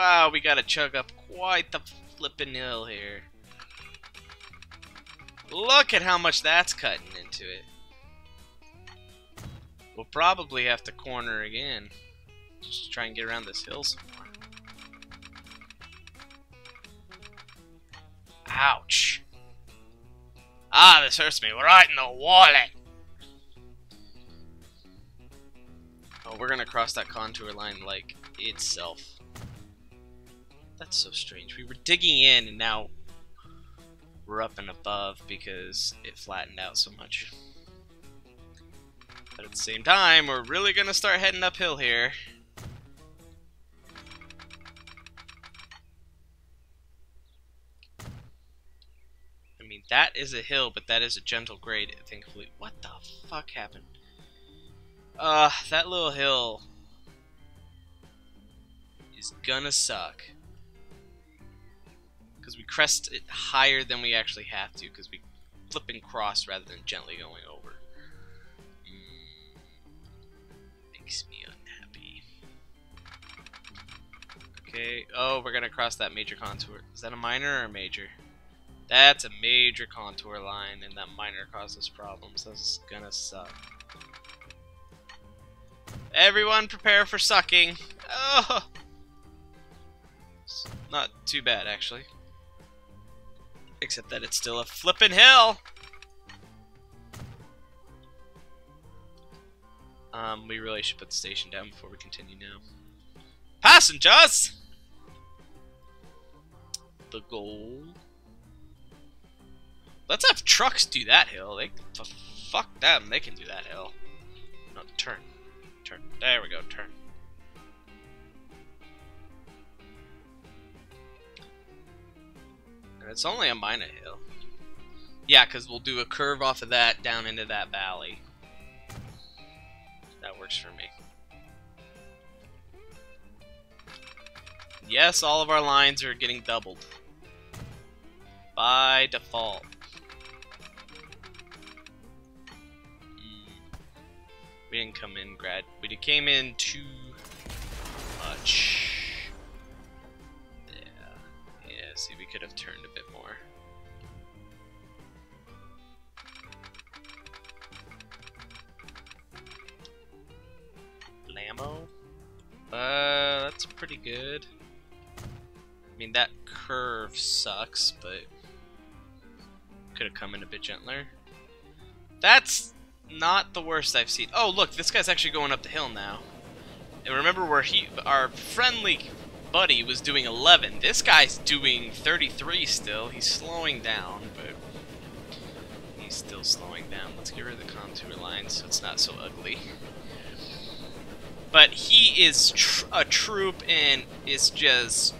wow, we gotta chug up quite the flippin' hill here. Look at how much that's cutting into it. We'll probably have to corner again. Just to try and get around this hill some more. Ouch. Ah, this hurts me right in the wallet. Oh, we're gonna cross that contour line like itself. That's so strange. We were digging in and now we're up and above because it flattened out so much. But at the same time, we're really gonna start heading uphill here. I mean, that is a hill, but that is a gentle grade, thankfully. What the fuck happened? Uh, that little hill is gonna suck. Because we crest it higher than we actually have to, because we flip and cross rather than gently going over. Mm, makes me unhappy. Okay, oh, we're gonna cross that major contour. Is that a minor or a major? That's a major contour line, and that minor causes problems. That's gonna suck. Everyone prepare for sucking. Oh! Not too bad, actually. Except that it's still a flippin' hill! Um, we really should put the station down before we continue now. Passengers! The goal. Let's have trucks do that hill. They fuck them. They can do that hill. No, turn. Turn. There we go. Turn. It's only a minor hill. Yeah, because we'll do a curve off of that down into that valley. That works for me. Yes, all of our lines are getting doubled. By default. Hmm. We didn't come in grad. We came in too much. Yeah. Yeah, see, we could have turned a bit more. Lamo? Uh, that's pretty good. I mean, that curve sucks, but could have come in a bit gentler. That's not the worst I've seen. Oh, look, this guy's actually going up the hill now. And remember where he, our friendly buddy was doing 11. This guy's doing 33 still. He's slowing down, but he's still slowing down. Let's get rid of the contour line so it's not so ugly. But he is tr a troop and is just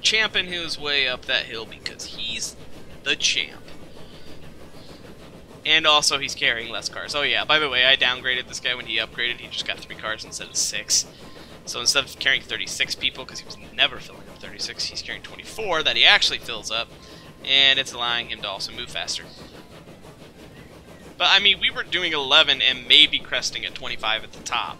champing his way up that hill because he's the champ. And also, he's carrying less cars. Oh yeah, by the way, I downgraded this guy when he upgraded. He just got three cars instead of six. So instead of carrying 36 people, because he was never filling up 36, he's carrying 24 that he actually fills up. And it's allowing him to also move faster. But, I mean, we were doing 11 and maybe cresting at 25 at the top.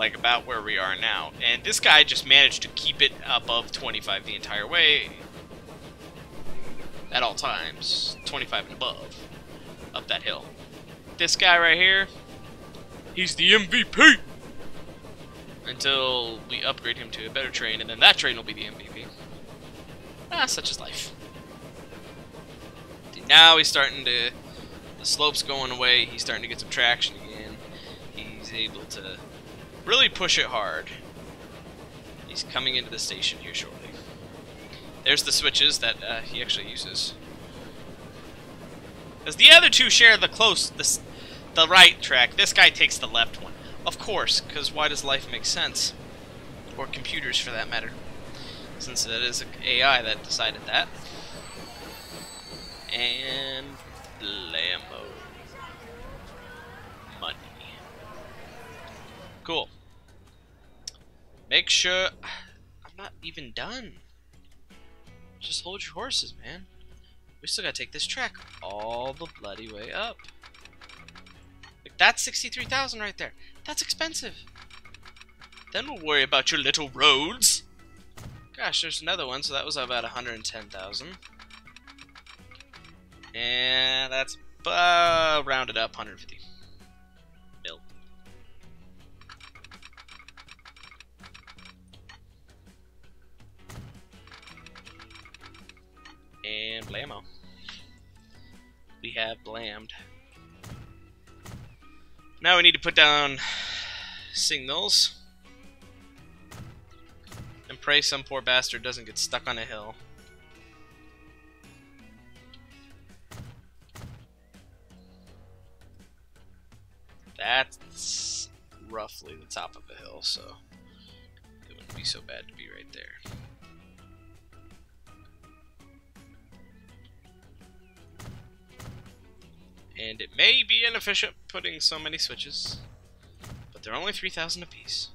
Like, about where we are now. And this guy just managed to keep it above 25 the entire way. At all times. 25 and above up that hill. This guy right here, he's the MVP! Until we upgrade him to a better train, and then that train will be the MVP. Ah, such is life. Now he's starting to... The slope's going away, he's starting to get some traction again. He's able to really push it hard. He's coming into the station here shortly. There's the switches that uh, he actually uses. Because the other two share the close, the, the right track. This guy takes the left one. Of course, because why does life make sense? Or computers, for that matter. Since it is AI that decided that. And... Lambo. Money. Cool. Make sure... I'm not even done. Just hold your horses, man. We still gotta take this track all the bloody way up. Like That's 63,000 right there. That's expensive. Then we'll worry about your little roads. Gosh, there's another one, so that was about 110,000. And that's uh, rounded up 150 And blammo. We have blammed. Now we need to put down signals. And pray some poor bastard doesn't get stuck on a hill. That's roughly the top of a hill, so it wouldn't be so bad to be right there. And it may be inefficient putting so many switches, but they're only 3,000 apiece,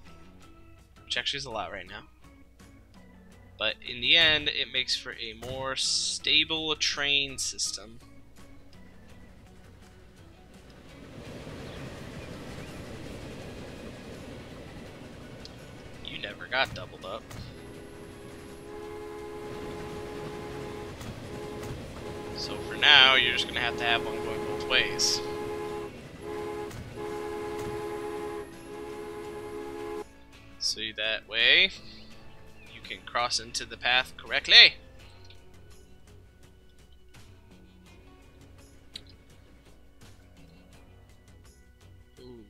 which actually is a lot right now. But in the end, it makes for a more stable train system. You never got doubled up. So for now, you're just going to have to have one going both ways. So that way, you can cross into the path correctly. Ooh.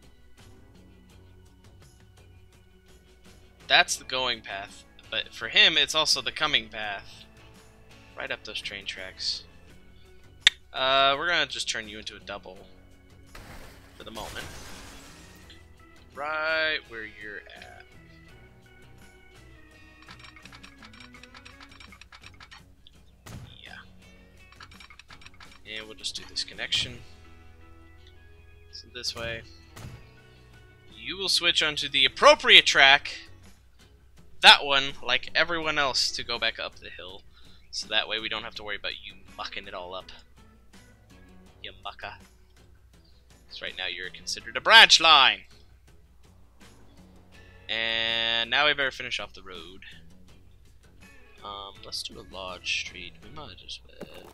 That's the going path, but for him, it's also the coming path. Right up those train tracks. Uh, we're gonna just turn you into a double for the moment. Right where you're at. Yeah. And we'll just do this connection. So this way. You will switch onto the appropriate track. That one, like everyone else, to go back up the hill. So that way we don't have to worry about you mucking it all up you mucker. So right now you're considered a branch line. And now we better finish off the road. Um, let's do a large street. We might well.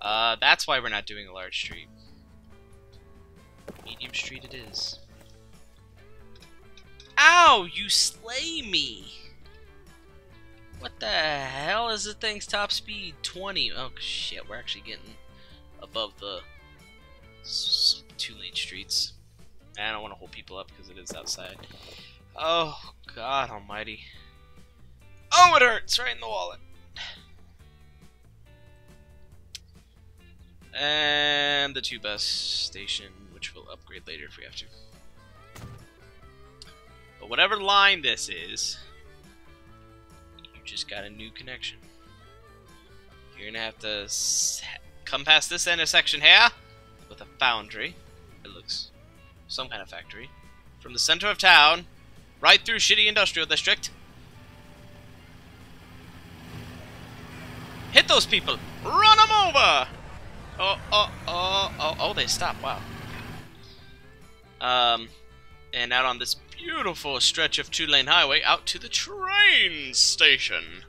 Uh, that's why we're not doing a large street. Medium street it is. Ow! You slay me! What the hell is the thing's top speed? 20. Oh shit, we're actually getting above the two lane streets. And I don't want to hold people up because it is outside. Oh, God almighty. Oh, it hurts right in the wallet. And the two bus station, which we'll upgrade later if we have to. But whatever line this is, you just got a new connection. You're gonna have to come past this intersection here with a foundry. It looks some kind of factory. From the center of town, right through shitty industrial district. Hit those people! Run them over! Oh, oh, oh, oh, oh, they stop. Wow. Um, and out on this beautiful stretch of two-lane highway, out to the train station.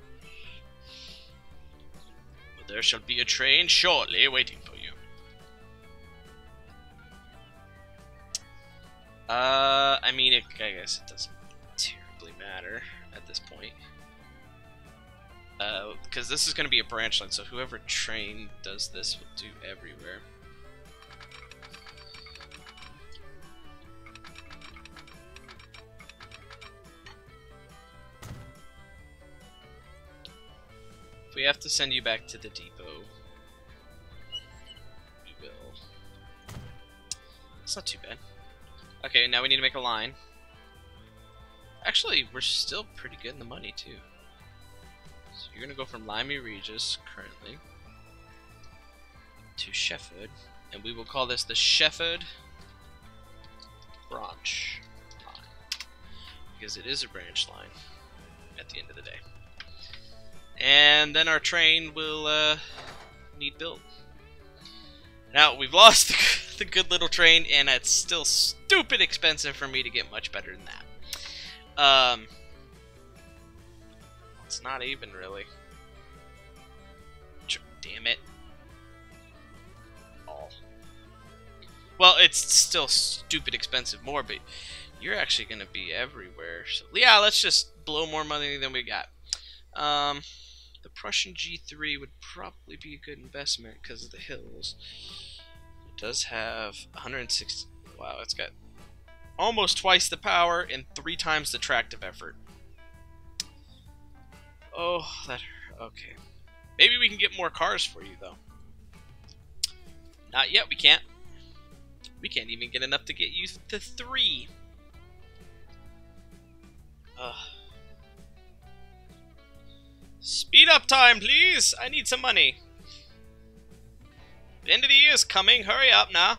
There shall be a train shortly waiting for you. Uh, I mean, it, I guess it doesn't terribly matter at this point. Uh, because this is going to be a branch line, so whoever train does this will do everywhere. We have to send you back to the depot, we will. It's not too bad. Okay, now we need to make a line. Actually, we're still pretty good in the money, too. So you're going to go from Lyme Regis, currently, to Shefford. And we will call this the Shefford branch line. Because it is a branch line at the end of the day. And then our train will uh, need built. Now, we've lost the, a good little train, and it's still stupid expensive for me to get much better than that. Um, it's not even really. Damn it. All. Well, it's still stupid expensive more, but you're actually going to be everywhere. So, yeah, let's just blow more money than we got. Um, the Prussian G3 would probably be a good investment because of the hills. It does have 160. Wow, it's got almost twice the power and three times the tractive effort. Oh, that. Okay. Maybe we can get more cars for you, though. Not yet, we can't. We can't even get enough to get you to three. Ugh. Speed up time, please! I need some money. The end of the year is coming. Hurry up now.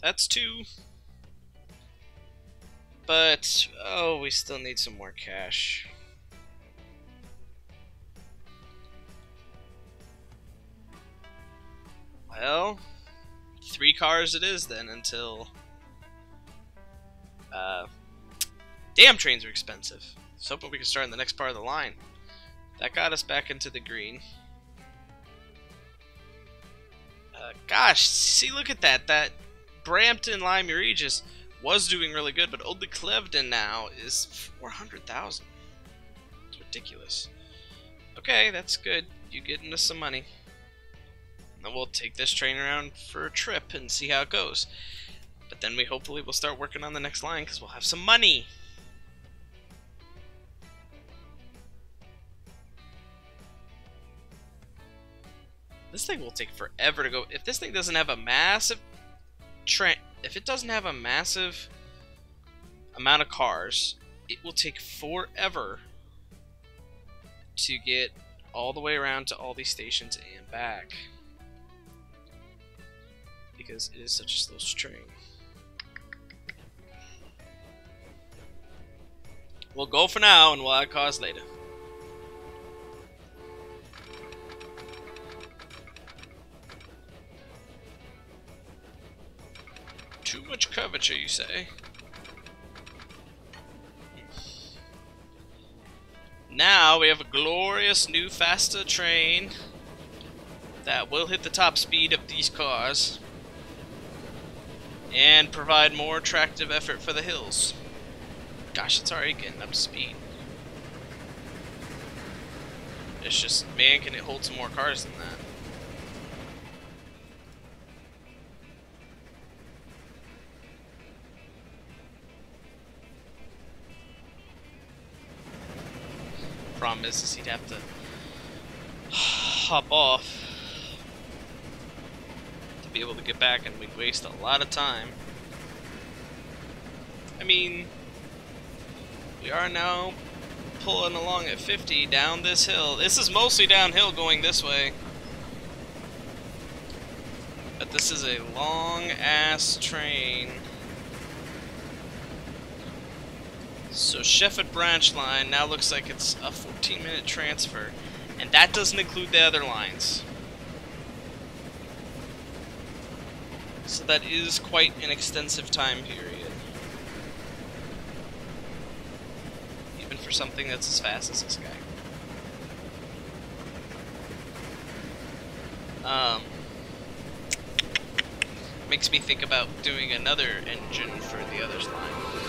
That's two. But, oh, we still need some more cash. Well, three cars it is then until... Uh, damn, trains are expensive. So hoping we can start in the next part of the line. That got us back into the green. Uh, gosh, see, look at that. That Brampton Lyme Regis was doing really good, but Old Clevedon now is 400,000. It's ridiculous. Okay, that's good. You getting us some money. And we'll take this train around for a trip and see how it goes. But then we hopefully will start working on the next line because we'll have some money. This thing will take forever to go. If this thing doesn't have a massive train, if it doesn't have a massive amount of cars, it will take forever to get all the way around to all these stations and back because it is such a slow train. We'll go for now and we'll add cars later. Too much curvature, you say? Now we have a glorious new faster train that will hit the top speed of these cars and provide more attractive effort for the hills. Gosh, it's already getting up speed. It's just, man, can it hold some more cars than that? Is, is he'd have to hop off to be able to get back and we'd waste a lot of time. I mean, we are now pulling along at 50 down this hill. This is mostly downhill going this way. But this is a long ass train. So Shefford branch line now looks like it's a 14 minute transfer. And that doesn't include the other lines. So that is quite an extensive time period. Even for something that's as fast as this guy. Um, makes me think about doing another engine for the others line.